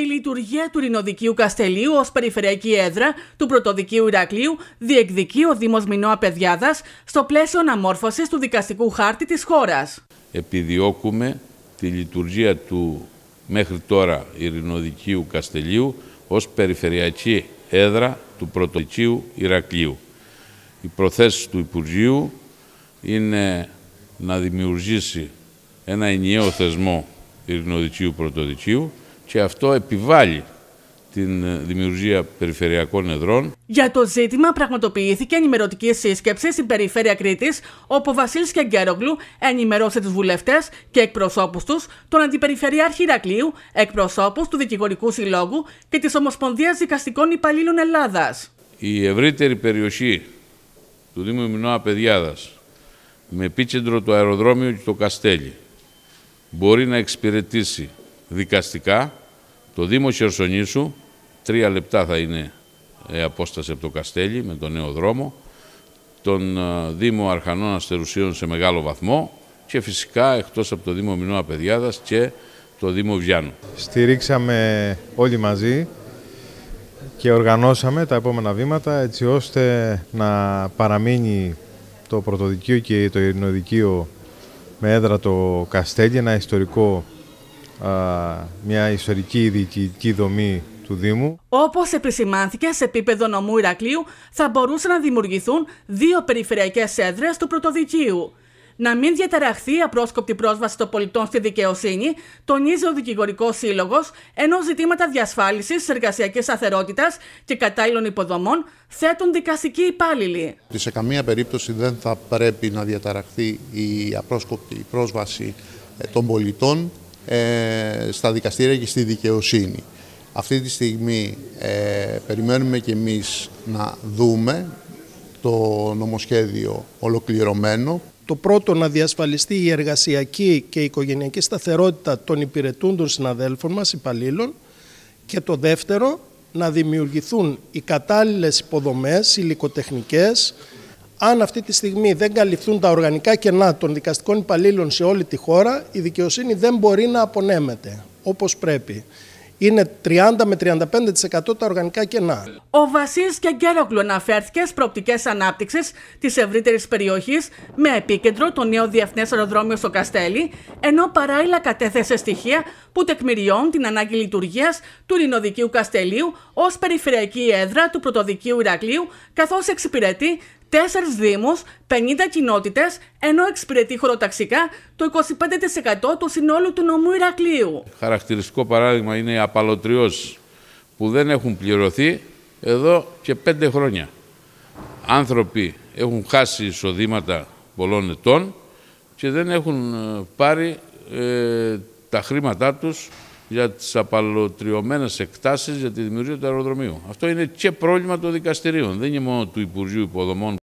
Τη λειτουργία του Ρινοδικίου Καστελίου ως περιφερειακή έδρα του Πρωτοδικίου Ηρακλείου διεκδικεί ο Δήμος Μινώα Παιδιάδας στο πλαίσιο αναμόρφωσης του δικαστικού χάρτη της χώρας. Επιδιώκουμε τη λειτουργία του μέχρι τώρα Ειρηνοδικίου Καστελίου ως περιφερειακή έδρα του Πρωτοδικίου Ηρακλείου. Οι προθέσεις του Υπουργείου είναι να δημιουργήσει ένα ενιαίο θεσμό Ειρηνοδικίου Πρωτοδικίου και αυτό επιβάλλει την ε, δημιουργία περιφερειακών εδρών. Για το ζήτημα πραγματοποιήθηκε ενημερωτική σύσκεψη στην περιφέρεια Κρήτης, όπου ο Βασίλης Κεγκέρογλου ενημερώσε τους βουλευτές και εκπροσώπους τους, τον Αντιπεριφερειάρχη Ηρακλείου, εκπροσώπους του Δικηγορικού Συλλόγου και της Ομοσπονδίας Δικαστικών Υπαλλήλων Ελλάδας. Η ευρύτερη περιοχή του Δήμου Μινώα Παιδιάδας, με επίκεντρο το αεροδρόμιο και το Καστέλι, μπορεί να εξυπηρετήσει δικαστικά το Δήμο Χερσονήσου, τρία λεπτά θα είναι η απόσταση από το Καστέλι με τον νέο δρόμο, τον ε, Δήμο Αρχανών Αστερουσίων σε μεγάλο βαθμό και φυσικά εκτός από το Δήμο Μινώα Παιδιάδας και το Δήμο Βιάνου. Στηρίξαμε όλοι μαζί και οργανώσαμε τα επόμενα βήματα έτσι ώστε να παραμείνει το Πρωτοδικείο και το Ειρηνοδικείο με έδρα το Καστέλι, ένα ιστορικό μια ιστορική διοικητική δομή του Δήμου. Όπως επισημάνθηκε σε επίπεδο νομού Ηρακλείου, θα μπορούσαν να δημιουργηθούν δύο περιφερειακές έδρες του Πρωτοδικείου. Να μην διαταραχθεί η απρόσκοπτη πρόσβαση των πολιτών στη δικαιοσύνη, τονίζει ο Δικηγορικός Σύλλογος, ενώ ζητήματα διασφάλισης εργασιακής σταθερότητα και κατάλληλων υποδομών θέτουν δικαστικοί υπάλληλοι. Σε καμία περίπτωση δεν θα πρέπει να διαταραχθεί η απρόσκοπτη πρόσβαση ε, των πολιτών ε, στα δικαστήρια και στη δικαιοσύνη. Αυτή τη στιγμή ε, περιμένουμε και εμείς να δούμε το νομοσχέδιο ολοκληρωμένο. Το πρώτο να διασφαλιστεί η εργασιακή και η οικογενειακή σταθερότητα των υπηρετούντων συναδέλφων μας, υπαλλήλων και το δεύτερο να δημιουργηθούν οι κατάλληλες υποδομές υλικοτεχνικές αν αυτή τη στιγμή δεν καλυφθούν τα οργανικά κενά των δικαστικών υπαλλήλων σε όλη τη χώρα, η δικαιοσύνη δεν μπορεί να απονέμεται όπως πρέπει. Είναι 30 με 35% τα οργανικά κενά. Ο Βασίλης Κεγκέρογλου αναφέρθηκε στι προοπτικές ανάπτυξης της ευρύτερης περιοχής με επίκεντρο το νέο διεθνές αεροδρόμιο στο Καστέλι, ενώ παράλληλα κατέθεσε στοιχεία που τεκμηριώνουν την ανάγκη λειτουργίας του Ρινοδικίου Καστελίου ως περιφερειακή έδρα του Πρωτοδικίου Ηρακλείου, καθώς εξυπηρετεί Τέσσερις Δήμους, 50 κοινότητες, ενώ εξυπηρετεί χωροταξικά το 25% του συνόλου του νομού Ηρακλείου. Χαρακτηριστικό παράδειγμα είναι οι απαλωτριώσεις που δεν έχουν πληρωθεί εδώ και πέντε χρόνια. Άνθρωποι έχουν χάσει εισοδήματα πολλών ετών και δεν έχουν ε, πάρει ε, τα χρήματά τους για τις απαλωτριωμένες εκτάσεις για τη δημιουργία του αεροδρομίου. Αυτό είναι και πρόβλημα των δικαστηρίων. Δεν είναι μόνο του Υπουργείου Υποδομών